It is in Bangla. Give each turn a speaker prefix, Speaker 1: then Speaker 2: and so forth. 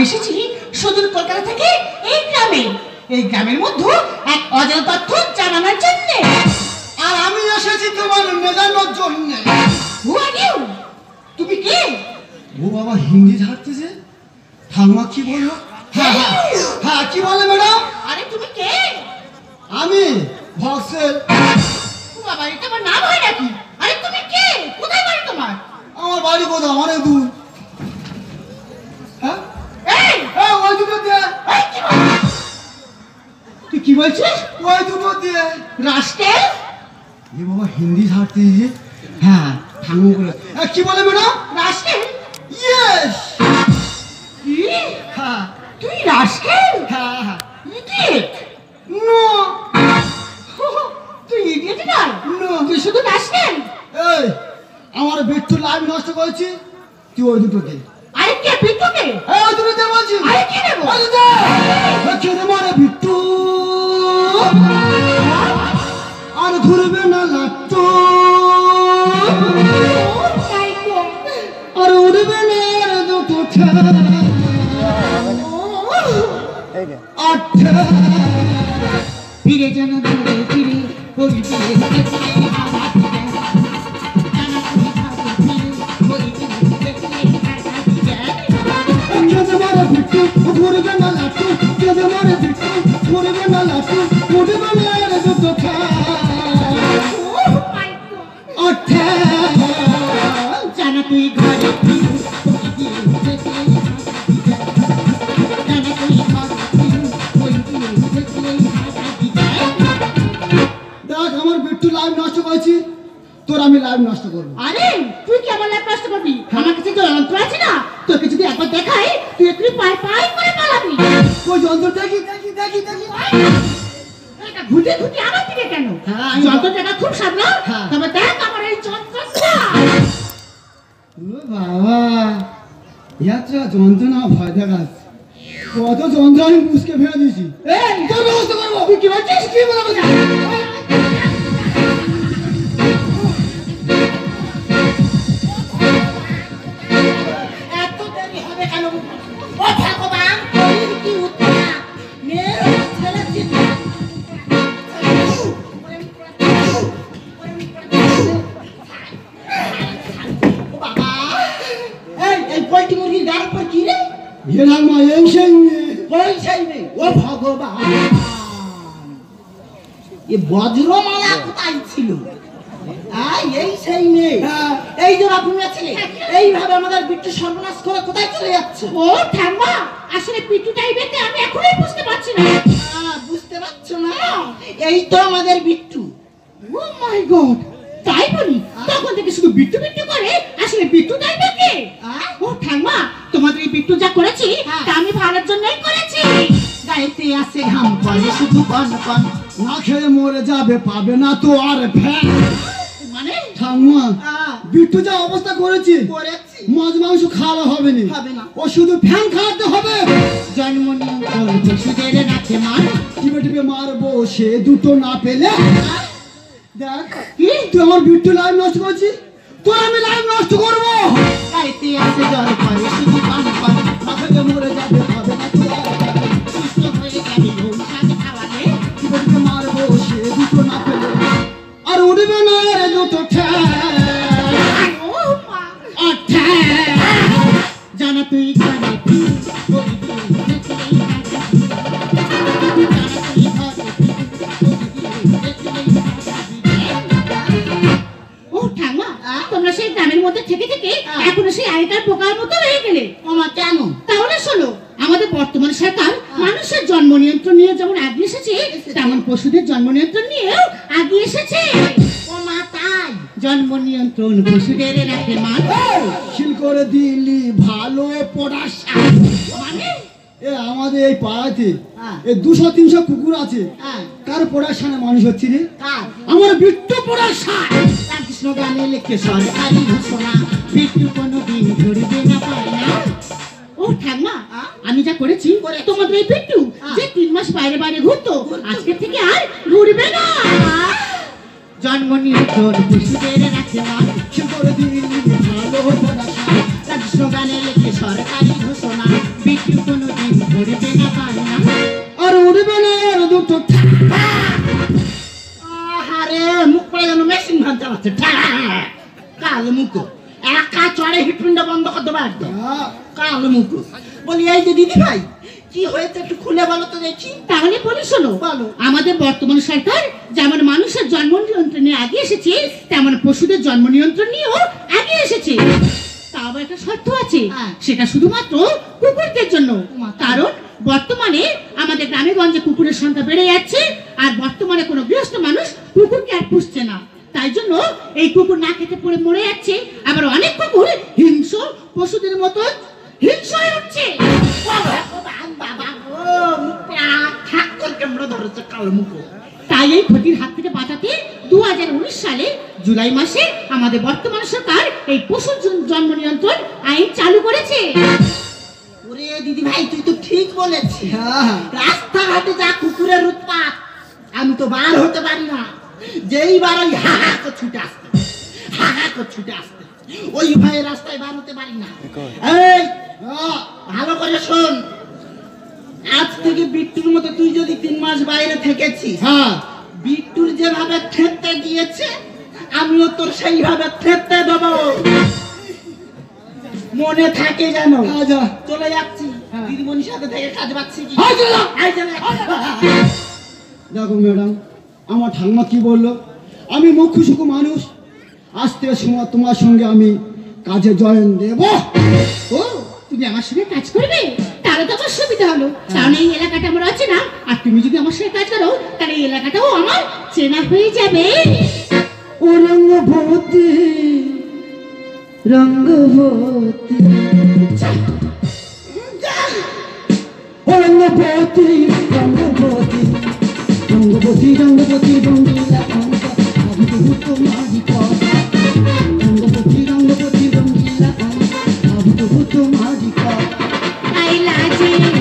Speaker 1: আমি এসেছি সুদূর কলকাতা থেকে এই গ্রামে। এই গ্রামের মধ্যে এক অজানা তথ্য জানানোর জন্য।
Speaker 2: আর আমি এসেছি তোমার মেলানোর জন্য।
Speaker 1: Who are you? তুমি কে?
Speaker 2: ও বাবা হিন্দি ঝাড়তেছে ঠাম্মা কি বলল হ্যাঁ হ্যাঁ হ্যাঁ কি বলে ম্যাডাম?
Speaker 1: আরে তুমি কে?
Speaker 2: আমি ভক্সেল
Speaker 1: ও বাবা এটা আমার নাম হয় নাকি? আরে তুমি কে? কোথায় বাড়ি তোমার?
Speaker 2: আমার বাড়ি কোথাও অনেক দূর।
Speaker 1: বলছিস
Speaker 2: ওই দুটো দিয়ে? এ বাবা হিন্দি ঝাড়তেছে হ্যাঁ ঠাম্মা করে। কি বলে ম্যাডাম
Speaker 1: রাস্কেল
Speaker 2: ইয়েস
Speaker 1: কি?
Speaker 2: হ্যাঁ।
Speaker 1: তুই রাস্কেল
Speaker 2: হ্যাঁ হ্যাঁ।
Speaker 1: ইডিয়েট
Speaker 2: নো
Speaker 1: তুই ইডিয়েট না?
Speaker 2: নো
Speaker 1: তুই শুধু রাস্কেল
Speaker 2: এই আমার বিট্টু লাইভ নষ্ট করেছি। তুই ওই দুটো দে
Speaker 1: আরে কে পিটুকে
Speaker 2: এই ওই দুটো দে বলছি।
Speaker 1: আরে কি
Speaker 2: ওই দুটো দে। কে রে ধরবে না লাট্টু। আর উড়বে না আর দুটো। আচ্ছা
Speaker 1: ফিরে যেন দূরে ফিরে
Speaker 2: আমি লাইভ নষ্ট করব।
Speaker 1: আরে তুই কি আমার ল্যাপ নষ্ট করবি? আমার কাছে তো যন্ত্র আছে না? তোকে যদি একবার দেখাই তুই একটু পাই পাই করে পালাবি।
Speaker 2: ওই যন্ত্র দেখি দেখি দেখি দেখি।
Speaker 1: এটা ঘুটে ঘুটে আমার দিকে কেন?
Speaker 2: হ্যাঁ, আমি-
Speaker 1: যন্ত্র দেখা খুব সাধারণ।
Speaker 2: হ্যাঁ।
Speaker 1: তবে দেখ আমার এই যন্ত্রটা
Speaker 2: ও বাবা ইয়াত্রা যন্ত্রণা ভয় দেখাচ্ছে। কত যন্ত্র আমি মুসকে ফেলে দিয়েছি। এই তোর ব্যবস্থা করব।
Speaker 1: তুই কি বলছিস
Speaker 2: কি বলব?
Speaker 1: ভগবান।
Speaker 2: এ
Speaker 1: বজ্রমালা কোথায় ছিল? এই সেই মেয়ে।
Speaker 2: হ্যাঁ।
Speaker 1: এই যে বাপুমিয়া ছেলে এইভাবে আমাদের বিট্টু সর্বনাশ করে কোথায় চলে যাচ্ছে? ও ঠাম্মা আসলে পিট্টু টাইপের আমি এখনই বুঝতে পারছি না। বুঝতে পারছ না? এই তো আমাদের বিট্টু। ও মাই গড তাই বলি? তখন থেকে শুধু বিট্টু বিট্টু করে আসলে বিট্টু টাইপের কে? ও ঠাম্মা তোমাদের এই বিট্টু যা করেছি তা আসে হাম করে শুধু কন কন।
Speaker 2: না খেয়ে মরে যাবে পাবে না তো আর ফ্যান
Speaker 1: মানে?
Speaker 2: ঠাম্মা বিট্টু যা অবস্থা করেছি মাছ মাংস খাওয়া হবে না। ও শুধু ফ্যান খাওয়াতে হবে।
Speaker 1: জন্ম পশুদের রাখে মান
Speaker 2: টিপে টিপে মারবো সে দুটো না পেলে। দেখ
Speaker 1: কি?
Speaker 2: তুই আমার বিট্টু লাইভ নষ্ট করছিস তোর আমি লাইভ নষ্ট করব।
Speaker 1: আসে জল করে শুধু কন কন।
Speaker 2: না খেয়ে মরে যাবে পাবে
Speaker 1: খাওয়ালে
Speaker 2: মারবো সে দুটো না আর উঠবে না রে দুটো ঠ্যাং।
Speaker 1: এসেছে? তেমন পশুদের জন্ম নিয়ন্ত্রণ নিয়েও আগে এসেছে। ওমা তাই। জন্ম নিয়ন্ত্রণ পশুদের রাখে মান
Speaker 2: খিল করে দিলি ভালো পড়াশা
Speaker 1: মানে?
Speaker 2: এ আমাদের এই পাড়াতে
Speaker 1: হ্যাঁ।
Speaker 2: এ দুশো তিনশো কুকুর আছে।
Speaker 1: হ্যাঁ।
Speaker 2: কার পড়াশানে মানুষ হচ্ছে রে? আমার বিট্টু পড়াশা
Speaker 1: রামকৃষ্ণ গানে লেখে সরকারি ঘোষণা। মৃত্যু কোনো দিন ধরবে না পায় না আমি যা করেছি তোমাদের এই পেট্টু যে তিন মাস বাইরে বাইরে ঘুরতো আজকে থেকে আর ঘুরবে না। জন্ম নিয়ন্ত্রণ পশুদের রাখে
Speaker 2: খিল করে দিলি ভালো পড়াশা
Speaker 1: রামকৃষ্ণ গানে লেখে সরকারি ঘোষণা মৃত্যু কোনো
Speaker 3: উড়বে না পারে না
Speaker 2: আর উড়বে না আর দুটো
Speaker 3: আরে মুখ পড়ে যেন মেশিন ভান চালাচ্ছে কালো মুখো। একা চড়ে হিটপিন্ড বন্ধ করতে পারতো কালো মুখো। বলি এই যে দিদি ভাই কি হয়েছে একটু খুলে বলো তো দেখি।
Speaker 1: তাহলে বলি শোনো
Speaker 3: বলো।
Speaker 1: আমাদের বর্তমান সরকার যেমন মানুষের জন্ম নিয়ন্ত্রণে আগে এসেছে তেমন পশুদের জন্ম নিয়ন্ত্রণ নিয়েও আগে এসেছে। তাও আবার একটা শর্ত আছে
Speaker 3: হ্যাঁ।
Speaker 1: সেটা শুধুমাত্র কুকুরদের জন্য। কারণ বর্তমানে আমাদের গ্রামে গঞ্জে কুকুরের সংখ্যা বেড়ে যাচ্ছে আর বর্তমানে কোনো গৃহস্থ মানুষ কুকুরকে আর পুষছে না। তাই জন্য এই কুকুর না খেতে পড়ে মরে যাচ্ছে। আবার অনেক কুকুর হিংস্র পশুদের মতো হিংস্র হয়ে উঠছে। তাই এই ক্ষতির হাত থেকে বাঁচাতে দু সালে জুলাই মাসে আমাদের বর্তমান সরকার এই পশু জন্ম নিয়ন্ত্রণ আইন চালু করেছে।
Speaker 3: ওরে দিদি ভাই তুই তো ঠিক বলেছিস।
Speaker 2: হ্যাঁ।
Speaker 3: রাস্তাঘাটে যা কুকুরের উৎপাত আমি তো বার হতে পারি না। যেই বার ওই হা হা করে ছুটে আসতে হা হা করে ছুটে আসতে ওই ভয়ে রাস্তায় বার হতে পারি না। এই
Speaker 2: হ্যাঁ
Speaker 3: ভালো করে শোন। আজ থেকে বিট্টুর মতো তুই যদি তিন মাস বাইরে থেকেছিস
Speaker 2: হ্যাঁ।
Speaker 3: বিট্টুর যেভাবে থেতে গিয়েছে আমিও তোর সেইভাবে থেতে দেবো। মনে থাকে যেন। চলে যাচ্ছি।
Speaker 2: হ্যাঁ।
Speaker 3: দিদিমণির সাথে থেকে কাজ পাচ্ছি কি?
Speaker 2: আয় চলে যা।
Speaker 3: আয় চলে
Speaker 2: দেখো ম্যাডাম আমার ঠাম্মা কি বলল? আমি মুখ্য সুখ মানুষ। আজ থেকে সময় তোমার সঙ্গে আমি কাজে জয়েন দেব।
Speaker 1: ও তুমি আমার সঙ্গে কাজ করবে? তাহলে তো আমার সুবিধা হলো। কারণ এই এলাকাটা আমার আছে না আর তুমি যদি আমার সঙ্গে কাজ করো তাহলে এই এলাকাটাও আমার চেনা হয়ে যাবে।
Speaker 2: ও রঙ্গবতী। I love you.